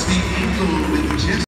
Goldstein Engel with just